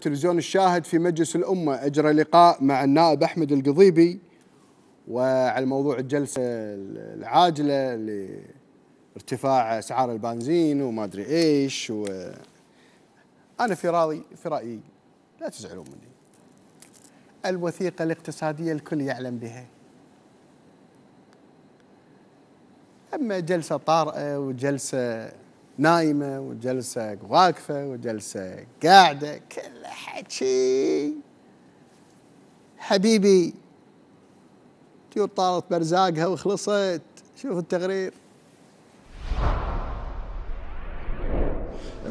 تلفزيون الشاهد في مجلس الأمة. أجرى لقاء مع النائب أحمد القضيبي وعلى موضوع الجلسة العاجلة لارتفاع أسعار البنزين وما أدري إيش و أنا في راضي في رأيي لا تزعلون مني. الوثيقة الاقتصادية الكل يعلم بها. أما جلسة طارئة وجلسة نايمة وجلسة واقفة وجلسة قاعدة كل حكي. حبيبي طيور طارت برزاقها وخلصت. شوف التقرير.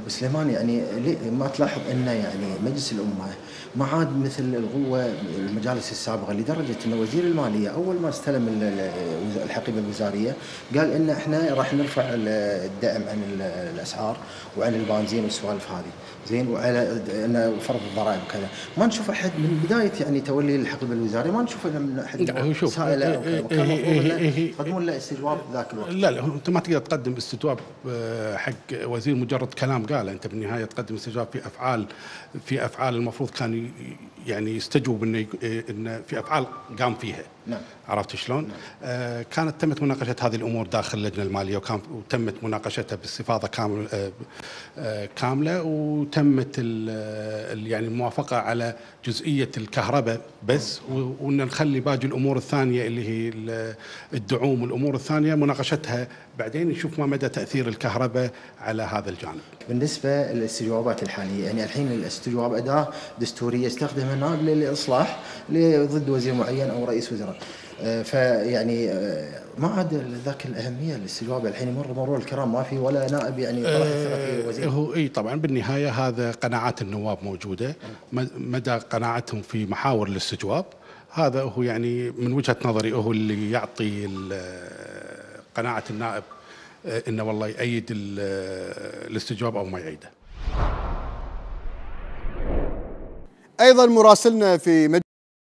أبو سليمان يعني ما تلاحظ انه يعني مجلس الأمة ما عاد مثل القوة المجالس السابقة لدرجة أن وزير المالية أول ما استلم الحقيبة الوزارية قال إن إحنا راح نرفع الدعم عن الأسعار وعن البنزين والسوالف هذه. زين؟ وعلى انه فرض الضرائب وكذا. ما نشوف أحد من بداية يعني تولي الحقيبة الوزارية ما نشوف من أحد هو شوف سائله أو كذا. يقدمون له استجواب ذاك الوقت. لا لا أنت ما تقدر تقدم استجواب حق وزير مجرد كلام قاله أنت بالنهاية تقدم استجواب في أفعال في أفعال المفروض كان يعني يستجوب إنه انه في أفعال قام فيها نعم عرفت شلون؟ نعم. آه كانت تمت مناقشة هذه الأمور داخل اللجنه المالية وكان وتمت مناقشتها باستفاضة كامل آه آه كاملة وتمت ال يعني الموافقة على جزئية الكهرباء بس وإن نخلي باقي الأمور الثانية اللي هي الدعوم والأمور الثانية مناقشتها بعدين نشوف ما مدى تأثير الكهرباء على هذا الجانب. بالنسبة للاستجوابات الحالية. يعني الحين الاستجواب اداه دستورية يستخدمها النائب للإصلاح ضد وزير معين أو رئيس وزراء. فيعني ما عاد ذاك الأهمية الاستجواب الحين يمر مرور الكرام ما في ولا نائب يعني في وزير. هو إي طبعا بالنهاية هذا قناعات النواب موجودة. مدى قناعتهم في محاور الاستجواب هذا هو يعني من وجهة نظري هو اللي يعطي قناعة النائب. إنه والله يأيد الاستجواب أو ما يأيده. أيضا مراسلنا في